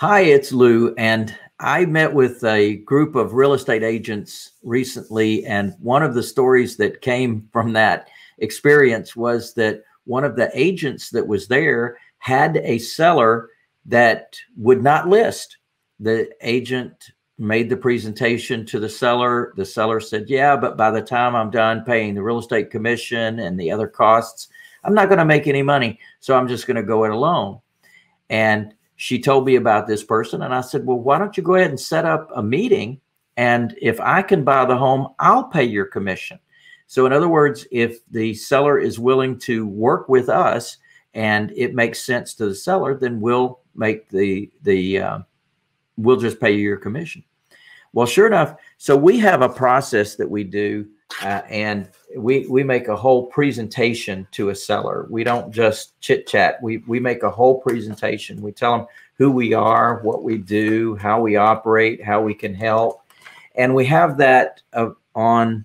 Hi, it's Lou, and I met with a group of real estate agents recently, and one of the stories that came from that experience was that one of the agents that was there had a seller that would not list. The agent made the presentation to the seller. The seller said, Yeah, but by the time I'm done paying the real estate commission and the other costs, I'm not going to make any money. So I'm just going to go it alone. And she told me about this person and I said, well, why don't you go ahead and set up a meeting? And if I can buy the home, I'll pay your commission. So, in other words, if the seller is willing to work with us and it makes sense to the seller, then we'll make the, the, uh, we'll just pay you your commission. Well, sure enough, so we have a process that we do uh, and we we make a whole presentation to a seller. We don't just chit chat. We we make a whole presentation. We tell them who we are, what we do, how we operate, how we can help, and we have that uh, on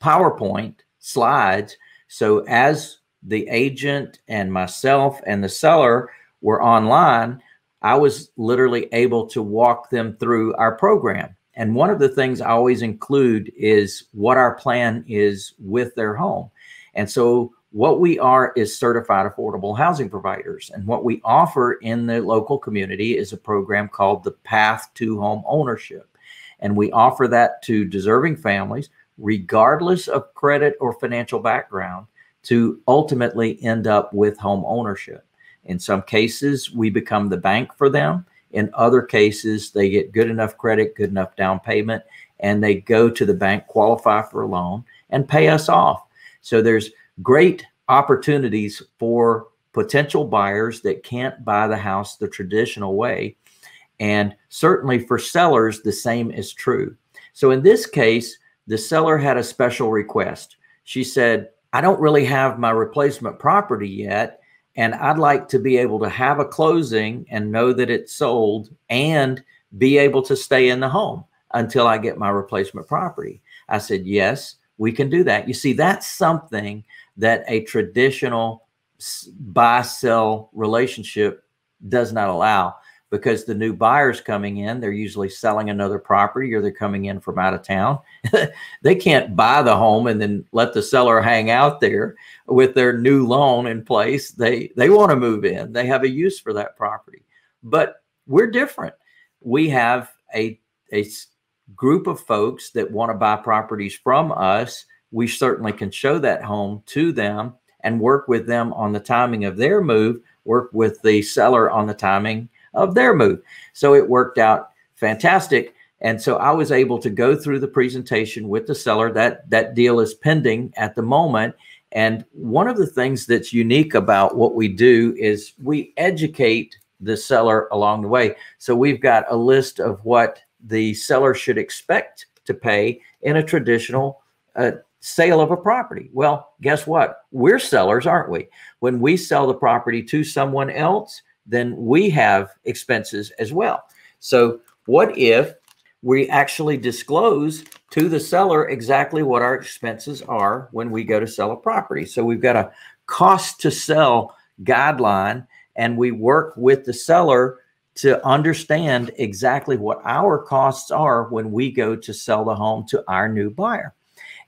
PowerPoint slides. So as the agent and myself and the seller were online, I was literally able to walk them through our program and one of the things I always include is what our plan is with their home. And so what we are is certified affordable housing providers. And what we offer in the local community is a program called the Path to Home Ownership. And we offer that to deserving families, regardless of credit or financial background, to ultimately end up with home ownership. In some cases, we become the bank for them. In other cases, they get good enough credit, good enough down payment, and they go to the bank, qualify for a loan, and pay us off. So there's great opportunities for potential buyers that can't buy the house the traditional way. And certainly for sellers, the same is true. So in this case, the seller had a special request. She said, I don't really have my replacement property yet. And I'd like to be able to have a closing and know that it's sold and be able to stay in the home until I get my replacement property. I said, Yes, we can do that. You see, that's something that a traditional buy sell relationship does not allow because the new buyers coming in, they're usually selling another property or they're coming in from out of town. they can't buy the home and then let the seller hang out there with their new loan in place. They they want to move in. They have a use for that property. But we're different. We have a a group of folks that want to buy properties from us. We certainly can show that home to them and work with them on the timing of their move, work with the seller on the timing of their move. So it worked out fantastic. And so I was able to go through the presentation with the seller. That that deal is pending at the moment. And one of the things that's unique about what we do is we educate the seller along the way. So we've got a list of what the seller should expect to pay in a traditional uh, sale of a property. Well, guess what? We're sellers, aren't we? When we sell the property to someone else, then we have expenses as well. So, what if we actually disclose to the seller exactly what our expenses are when we go to sell a property? So, we've got a cost to sell guideline, and we work with the seller to understand exactly what our costs are when we go to sell the home to our new buyer.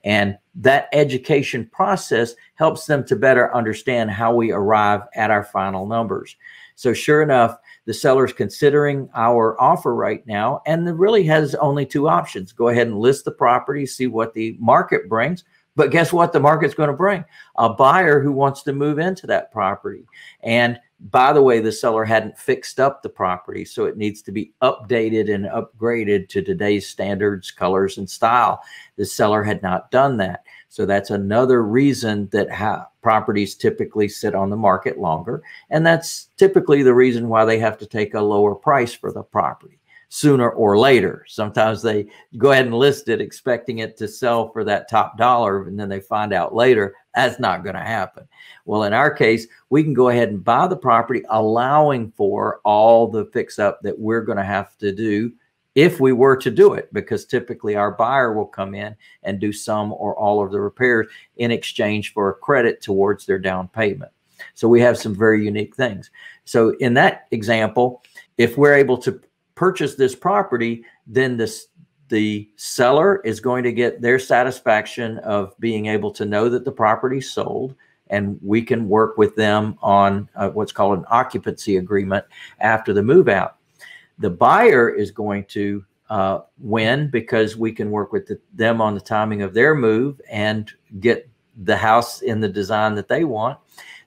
And that education process helps them to better understand how we arrive at our final numbers. So sure enough, the seller's considering our offer right now and really has only two options. Go ahead and list the property, see what the market brings. But guess what the market's going to bring? A buyer who wants to move into that property. And by the way, the seller hadn't fixed up the property, so it needs to be updated and upgraded to today's standards, colors, and style. The seller had not done that. So that's another reason that ha- properties typically sit on the market longer. And that's typically the reason why they have to take a lower price for the property sooner or later. Sometimes they go ahead and list it expecting it to sell for that top dollar, and then they find out later that's not going to happen. Well, in our case, we can go ahead and buy the property, allowing for all the fix up that we're going to have to do if we were to do it, because typically our buyer will come in and do some or all of the repairs in exchange for a credit towards their down payment. So we have some very unique things. So in that example, if we're able to purchase this property, then this the seller is going to get their satisfaction of being able to know that the property sold and we can work with them on uh, what's called an occupancy agreement after the move out. The buyer is going to uh, win because we can work with the, them on the timing of their move and get the house in the design that they want.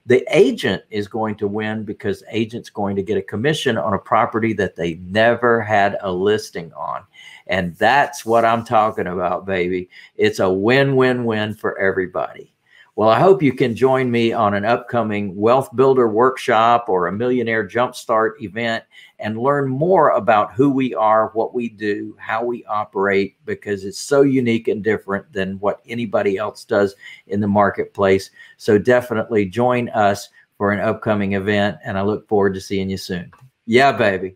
The agent is going to win because agent's going to get a commission on a property that they never had a listing on. And that's what I'm talking about, baby. It's a win-win-win for everybody. Well, I hope you can join me on an upcoming Wealth Builder workshop or a Millionaire Jumpstart event and learn more about who we are, what we do, how we operate, because it's so unique and different than what anybody else does in the marketplace. So definitely join us for an upcoming event, and I look forward to seeing you soon. Yeah, baby.